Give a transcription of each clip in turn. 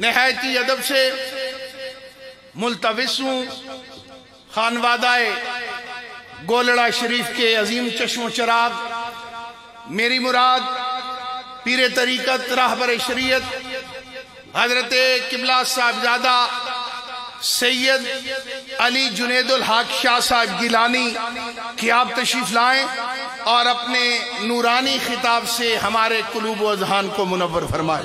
नहायती अदब से मुलतविस हूँ। खानवादाए, गोलड़ा शरीफ के अजीम चश्मो चराग, मेरी मुराद, पीर तरीक़त, राहबर शरीयत, हज़रत किबला साहबजादा, सैयद अली जुनेदुल हक शाह साहब गिलानी, की आप तशरीफ़ लाएँ। और अपने नूरानी खिताब से हमारे कुलूब अजहान को मुनवर फरमाए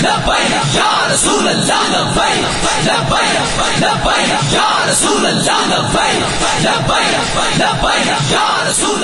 लबैक या रसूल अल्लाह लबैक लबैक लबैक या रसूल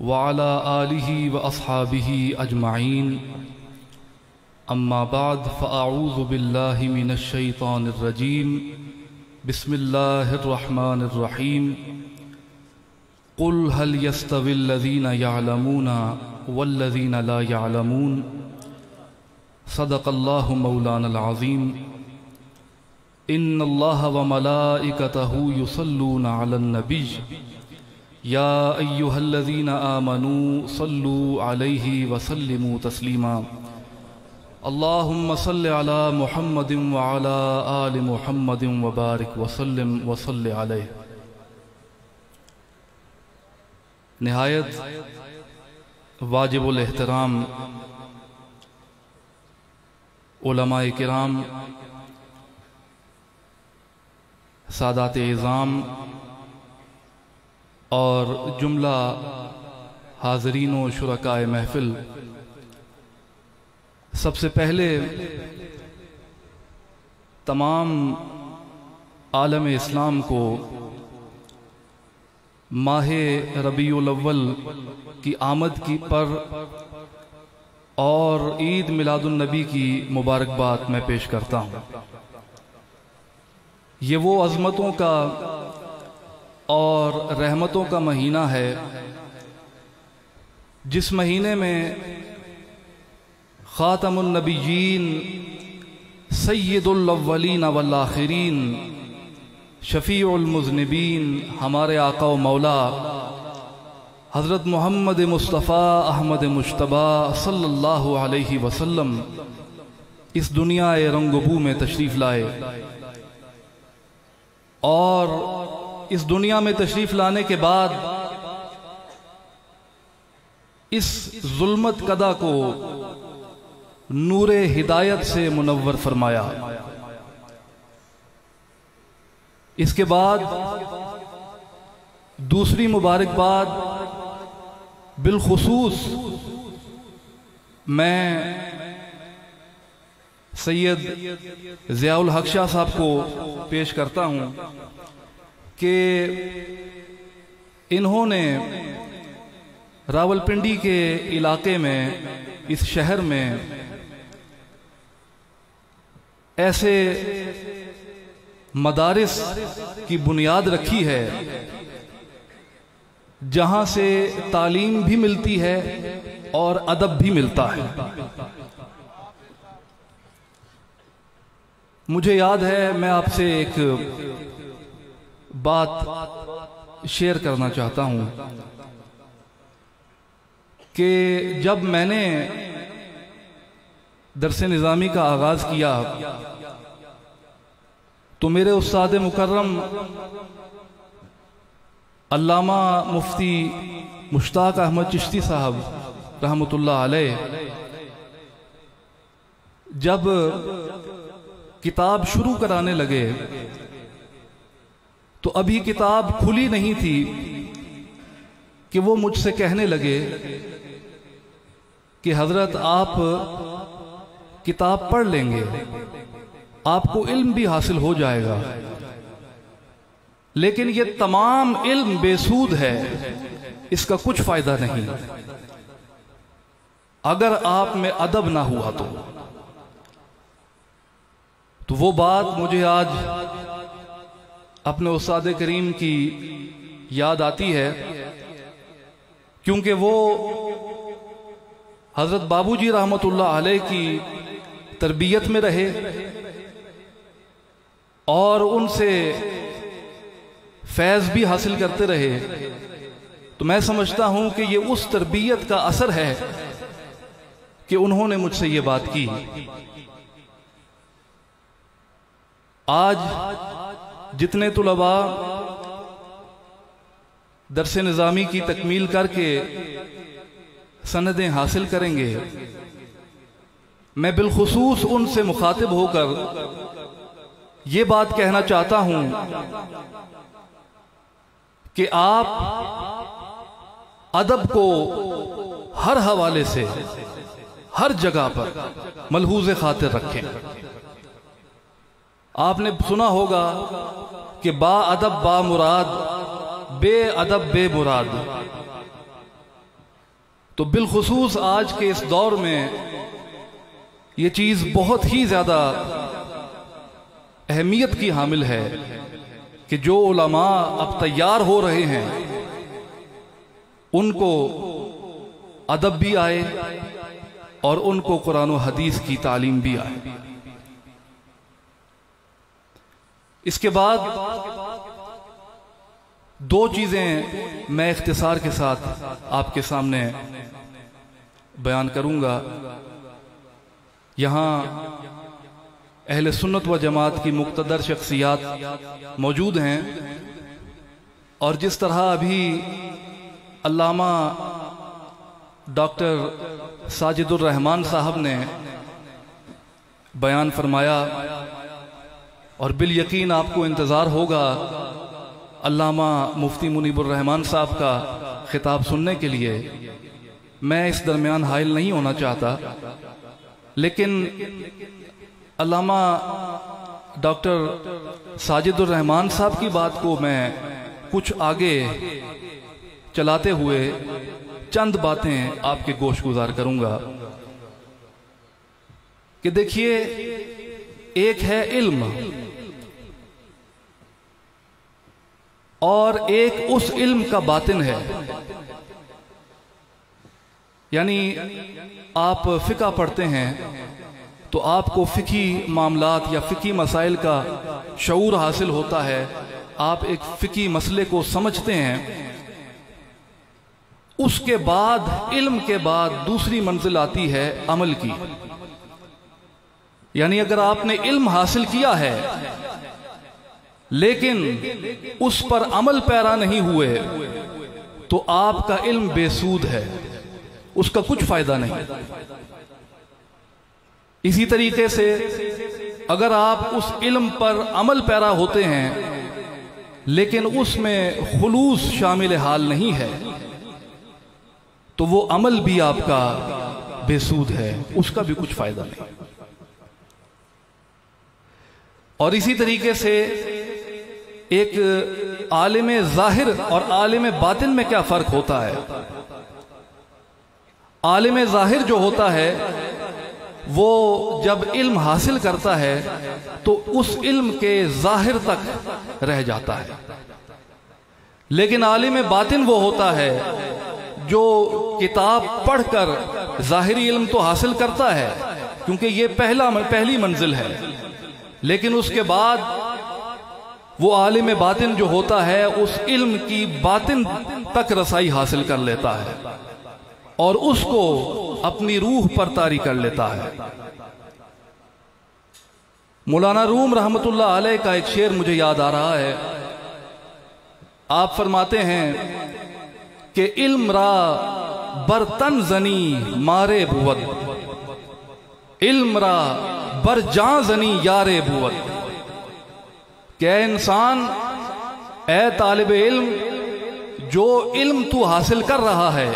वाला आलि व असहाबी अजमाइन अम्माबाद फ़ाऊज़बिल्लामिनशैतरजीम बसमिल्लाम कुल हल यस्तविल्लज़ीन यालमून वल्लज़ीन ला यालमून। सदक़ल्लाहु मौलानज़ीम इन अल्लाह व मलाइकतहु युसल्लून अलन्नबी या अय्युहल्लज़ीना आमनू सल्लू अलैहि व तस्लीमा। अल्लाहुम्म सल्लि अला मुहम्मदिन व अला आलि मुहम्मदिन व बारिक व व सल्लि अलैहि। नहायत वाजिबुल एहतराम, उलमाए किराम सादात इज़ाम और जुमला हाजरीन व शुरकाय महफिल। सबसे पहले तमाम आलम इस्लाम को माह अव्वल की आमद की पर और ईद मिलादुलनबी की मुबारकबाद मैं पेश करता हूँ। ये वो अज़मतों का और रहमतों का महीना है। जिस महीने में ख़ातमनबीन सैदुल्लवलीन वल्लाखिरीन शफ़ीउलमुज़नबीन हमारे आका मौला, हज़रत मोहम्मद मुस्तफ़ा अहमद मुशतबा सल्लल्लाहु अलैहि वसल्लम, इस दुनिया रंगबू में तशरीफ़ लाए। और इस दुनिया में तशरीफ़ लाने के बाद इस जुल्मत कदा को नूर हिदायत से मुनवर फरमाया। इसके बाद दूसरी मुबारकबाद, बिलखसूस मैं सैयद ज़ियाउल हक शाह साहब को पेश करता हूँ। कि इन्होंने रावलपिंडी के इलाके में, इस शहर में ऐसे मदारिस की बुनियाद रखी है, जहाँ से तालीम भी मिलती है और अदब भी मिलता है। मुझे याद है, मैं आपसे एक बात शेयर करना चाहता हूँ कि जब मैंने दरस निज़ामी का आगाज़ किया तो मेरे उस्ताद मुकर्रम अल्लामा मुफ्ती मुश्ताक अहमद चिश्ती साहब रहमतुल्लाह अलैह, जब किताब शुरू कराने लगे तो अभी किताब खुली नहीं थी कि वो मुझसे कहने लगे कि हज़रत, आप किताब पढ़ लेंगे, आपको इल्म भी हासिल हो जाएगा। लेकिन ये तमाम इल्म बेसूद है, इसका कुछ फ़ायदा नहीं। अगर आप में अदब ना हुआ तो। तो वो बात मुझे आज अपने उस्ताद करीम की याद आती है, क्योंकि वो हज़रत बाबूजी रहमतुल्लाह अलैह की तरबियत में रहे और उनसे फैज भी हासिल करते रहे। तो मैं समझता हूँ कि ये उस तरबियत का असर है कि उन्होंने मुझसे ये बात की। आज जितने तलबा दरस निज़ामी की तकमील करके सनदें हासिल करेंगे, मैं बिलखसूस उनसे मुखातिब होकर ये बात कहना चाहता हूँ कि आप अदब को हर हवाले से, हर जगह पर मलहूज खातिर रखें। आपने सुना होगा कि बा अदब बा मुराद, बे अदब बे मुराद। तो बिलखसूस आज के इस दौर में ये चीज़ बहुत ही ज़्यादा अहमियत की हामिल है कि जो उलमा अब तैयार हो रहे हैं, उनको अदब भी आए और उनको कुरान हदीस की तालीम भी आए। इसके बाद दो चीज़ें मैं इख्तिसार के साथ आपके सामने बयान करूँगा। यहाँ अहल सुन्नत व जमात की मुक्तदर शख्सियात मौजूद हैं और जिस तरह अभी अल्लामा डॉक्टर साजिदुर्रहमान साहब ने बयान फरमाया और बिल यकीन आपको इंतज़ार होगा अल्लामा मुफ्ती मुनीबुररहमान साहब का खिताब सुनने के लिए। मैं इस दरमियान हायल नहीं होना चाहता, लेकिन अल्लामा डॉक्टर साजिदुररहमान साहब की बात को मैं कुछ आगे चलाते हुए चंद बातें आपके गोश गुजार करूँगा। कि देखिए, एक है इल्म और एक उस इल्म का बातिन है। यानी आप फिका पढ़ते हैं तो आपको फिकी मामलात या फिकी मसाइल का शूर हासिल होता है। आप एक फिकी मसले को समझते हैं। उसके बाद, इल्म के बाद दूसरी मंजिल आती है अमल की। यानी अगर आपने इल्म हासिल किया है लेकिन उस पर अमल पैरा नहीं हुए तो आपका इल्म बेसूद है, उसका कुछ फ़ायदा नहीं। इसी तरीके से अगर आप उस इल्म पर अमल पैरा होते हैं, लेकिन उसमें खुलूस शामिल हाल नहीं है तो वो अमल भी आपका बेसूद है, उसका भी कुछ फ़ायदा नहीं। और इसी तरीके से एक आलिम ज़ाहिर और आलिम बातिन में क्या फ़र्क होता है? आलिम ज़ाहिर जो होता है, वो जब इल्म हासिल करता है तो उस इल्म के ज़ाहिर तक रह जाता है। लेकिन आलिम बातिन वो होता है, जो किताब पढ़कर जाहिरी इल्म तो हासिल करता है, क्योंकि ये पहला पहली मंजिल है। लेकिन उसके बाद वो आलिम बातिन जो होता है, उस इल्म की बातिन तक रसाई हासिल कर लेता है और उसको अपनी रूह पर तारी कर लेता है। मौलाना रूम रहमतुल्लाह अलैह का एक शेर मुझे याद आ रहा है। आप फरमाते हैं कि इल्म रा बर्तन जनी मारे बुवत। इल्म रा बर जा जनी यारे बुवत। क्या इंसान ए तालिब इल्म, जो इल्म तू हासिल कर रहा है,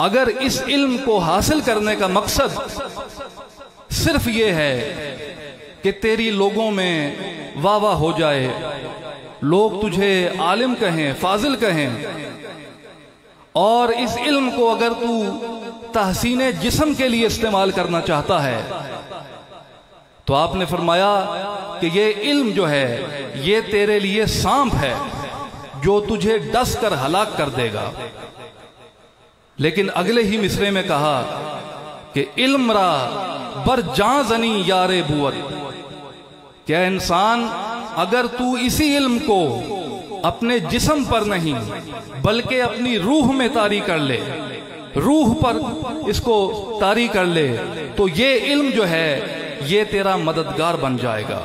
अगर इस इल्म को हासिल करने का मकसद सिर्फ़ ये है कि तेरी लोगों में वाह वाह हो जाए, लोग तुझे आलिम कहें, फाजिल कहें, और इस इल्म को अगर तू तहसीन जिसम के लिए इस्तेमाल करना चाहता है तो आपने फरमाया कि ये इल्म जो है, ये तेरे लिए सांप है, जो तुझे डस कर हलाक कर देगा। लेकिन अगले ही मिसरे में कहा कि इल्म रा बर जा जनी यारे बुअत क्या इंसान अगर तू इसी इल्म को अपने जिस्म पर नहीं, बल्कि अपनी रूह में तारी कर ले, रूह पर इसको तारी कर ले तो ये इल्म जो है ये तेरा मददगार बन जाएगा।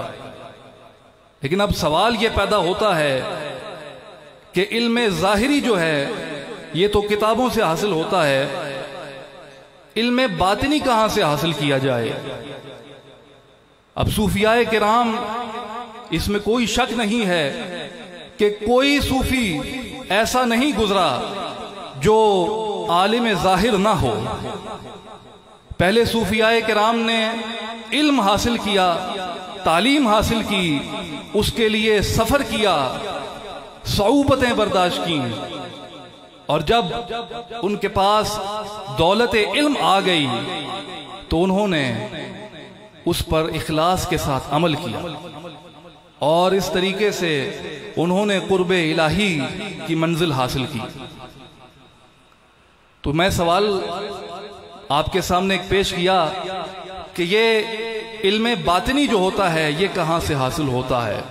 लेकिन अब सवाल ये पैदा होता है कि इल्म जाहिरी जो है, ये तो किताबों से हासिल होता है। इल्म बातनी कहाँ से हासिल किया जाए? अब सूफियाए किराम, इसमें कोई शक नहीं है कि कोई सूफी ऐसा नहीं गुजरा जो आलिम ज़ाहिर ना हो। पहले सूफियाए किराम ने इल्म हासिल किया, तालीम हासिल की, उसके लिए सफ़र किया, सऊबतें बर्दाश्त की। और जब उनके पास दौलत इल्म आ गई तो उन्होंने उस पर इखलास के साथ अमल किया। और इस तरीके से उन्होंने कुर्ब इलाही की मंजिल हासिल की। तो मैं सवाल आपके सामने एक पेश किया कि ये इल्म बातनी जो होता है, ये कहाँ से हासिल होता है?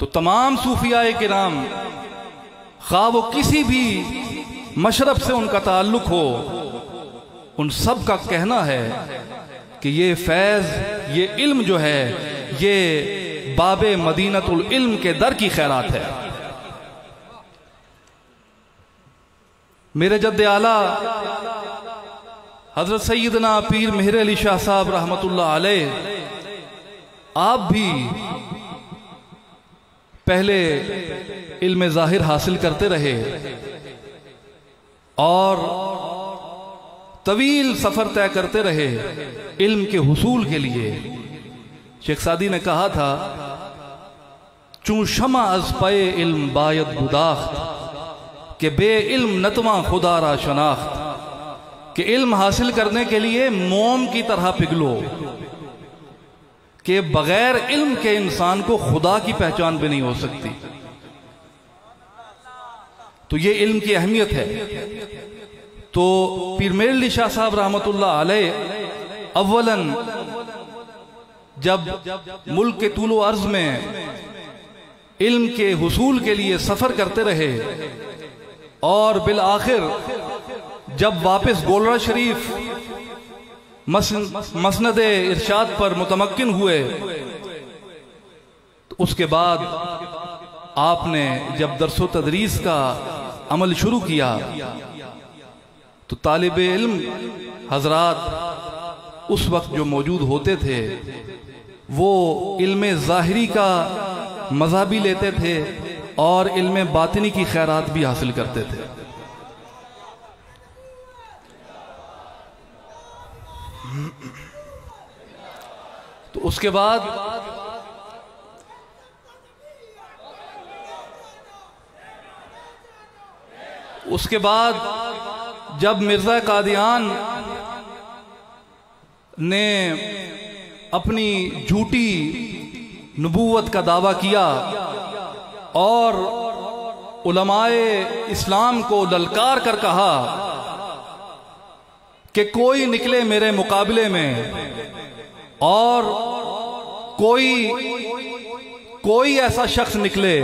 तो तमाम सूफिया के नाम खा वो किसी भी मशरब से उनका ताल्लुक हो, उन सब का कहना है कि ये फैज, ये इल्म जो है, ये बाब मदीनतुल इल्म के दर की खैरात है। मेरे जद्द आला हज़रत सैदना पीर मेहर अली शाह साहब अलैह, आप भी पहले इल्म ज़ाहिर हासिल करते रहे और तवील सफ़र तय करते रहे इल्म के हसूल के लिए। शेख सादी ने कहा था, चू शमा अज पे इल्म बायत गुदाख्त के बे इल्म नतवा खुदारा शनाख्त। कि इल्म हासिल करने के लिए मोम की तरह पिघलो, कि बगैर इल्म के इंसान को खुदा की पहचान भी नहीं हो सकती। तो ये इल्म की अहमियत है। तो पीर मेरली शाह साहब अलैह, अव्वलन जब मुल्क के तूलो अर्ज़ में इल्म के हसूल के लिए सफ़र करते रहे, और बिल आखिर जब वापस गोलरा शरीफ मसनद इरशाद पर मुतमक्न हुए तो उसके बाद आपने जब दरसो तदरीस का अमल शुरू किया तो तालब इल्म हजरात उस वक्त जो मौजूद होते थे, वो इल्म ज़ाहरी का मज़ा भी लेते थे और इल्म बातनी की खैरात भी हासिल करते थे तो उसके बाद उसके बाद जब मिर्ज़ा कादियान ने अपनी झूठी नबूवत का दावा किया और उलमाए इस्लाम को ललकार कर कहा कि कोई निकले मेरे मुकाबले में और कोई कोई ऐसा शख्स निकले,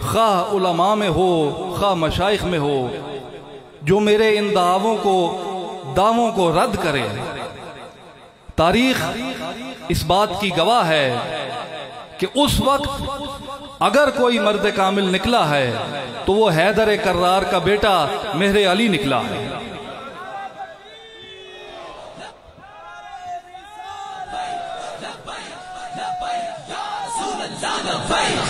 खा में हो, खा मशाइख में हो, जो मेरे इन दावों को दावों को रद्द करे। तारीख इस बात की गवाह है कि उस वक्त अगर कोई मर्द कामिल निकला है तो वो हैदर कर्रार का बेटा मेहरे अली निकला है।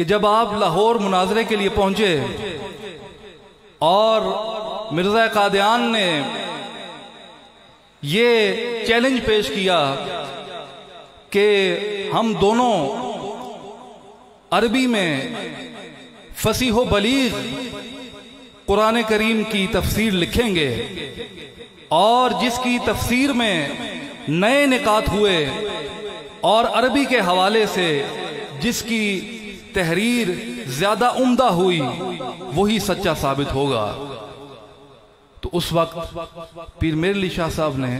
कि जब आप लाहौर मुनाजरे के लिए पहुँचे और मिर्ज़ा कादयान ने ये चैलेंज पेश किया कि हम दोनों अरबी में फसीह बलीग कुरान करीम की तफसीर लिखेंगे और जिसकी तफसीर में नए निकात हुए और अरबी के हवाले से जिसकी तहरीर ज़्यादा उम्दा हुई, वही सच्चा साबित होगा। तो उस वक्त पीर मेरली शाह साहब ने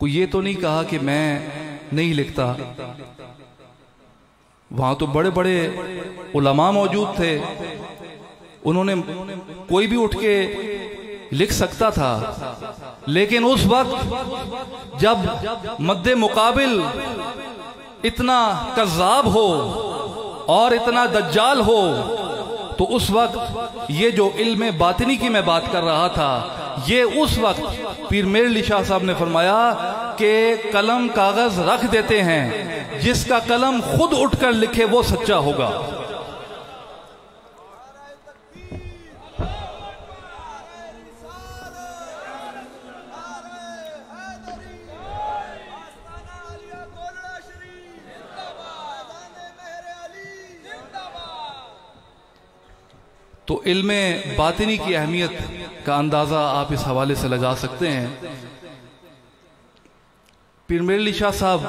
को ये तो नहीं कहा कि मैं नहीं लिखता। वहाँ तो बड़े बड़े उलमा मौजूद थे। उन्होंने कोई भी उठ के लिख सकता था। लेकिन उस वक्त जब मद्दे मुकाबिल इतना कजाब हो और इतना दज्जाल हो तो उस वक्त ये जो इल्म बातनी की मैं बात कर रहा था, ये उस वक्त पीर मेर शाह साहब ने फरमाया कि कलम कागज़ रख देते हैं, जिसका कलम खुद उठकर लिखे वो सच्चा होगा। तो इल्म बातिनी की अहमियत का अंदाज़ा आप इस हवाले से लगा सकते हैं। पीर मेरली शाह साहब,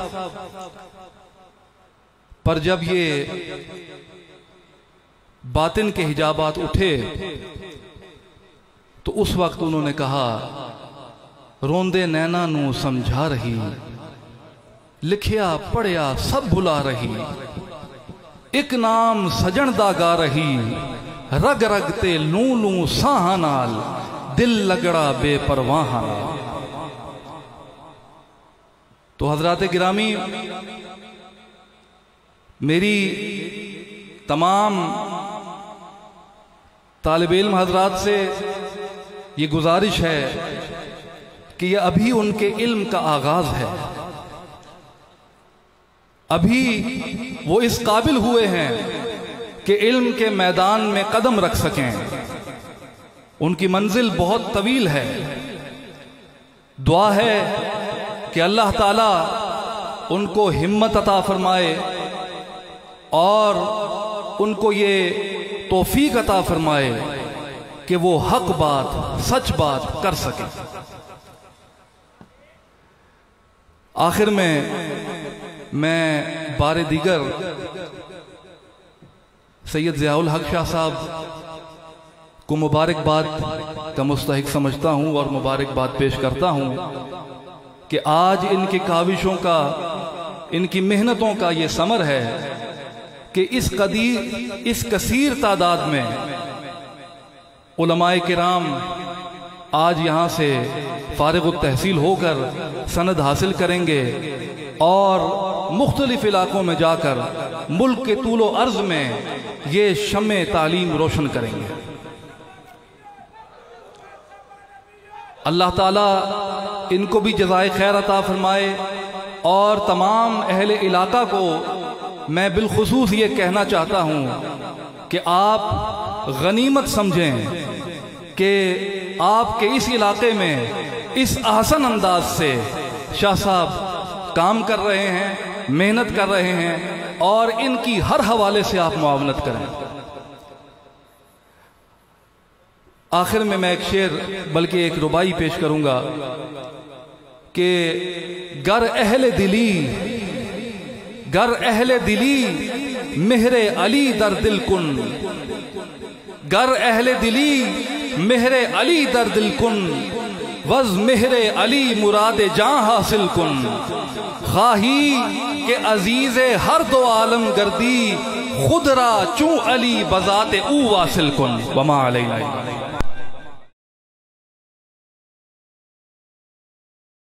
पर जब ये बातिन के हिजाबात उठे तो उस वक्त उन्होंने कहा, रोंदे नैना नु समझा रही, लिखिया पढ़िया सब भुला रही, एक नाम सजन दा गा रही। रग रग ते लू लू साह दिल लगड़ा बेपरवाह तो हज़रत गिरामी, मेरी तमाम तालब इल्म हजरात से ये गुजारिश है कि यह अभी उनके इल्म का आगाज़ है। अभी वो इस काबिल हुए हैं कि इल्म के मैदान में कदम रख सकें। उनकी मंजिल बहुत तवील है। दुआ है कि अल्लाह ताला उनको हिम्मत अता फरमाए और उनको ये तोफीक अता फरमाए कि वो हक बात, सच बात कर सके। आखिर में मैं बार दीगर सैयद ज़ियाउल हक शाह साहब को मुबारकबाद का मुस्तक समझता हूँ और मुबारकबाद पेश करता हूँ कि आज इनकी काविशों का, इनकी मेहनतों का ये समर है कि इस कदीर इस कसीर तादाद में उलमाए किराम आज यहाँ से फारग तहसील होकर सनद हासिल करेंगे। और मुख्तलिफ़ इलाकों में जाकर मुल्क के तूलो अर्ज़ में ये शम तालीम रोशन करेंगे। अल्लाह ताला इनको भी जजाय खैर अता फरमाए और तमाम अहल इलाका को मैं बिलखसूस ये कहना चाहता हूँ कि आप गनीमत समझें कि आपके इस इलाके में इस आसन अंदाज से शाह साहब काम कर रहे हैं, मेहनत कर रहे हैं, और इनकी हर हवाले से आप मुआवनत करें। आखिर में मैं एक शेर, बल्कि एक रुबाई पेश करूँगा, कि गर अहले दिली, गर अहले दिली, मेहरे अली दर दिल कुन। गर अहले दिली, मेहरे अली दर दिल कुन। वज मेहर अली मुराद जहाँ हासिल कुन। खाही के अज़ीज़ हर दो आलम गर्दी खुदरा चू अली बजाते ऊ वासिल कुन। बमा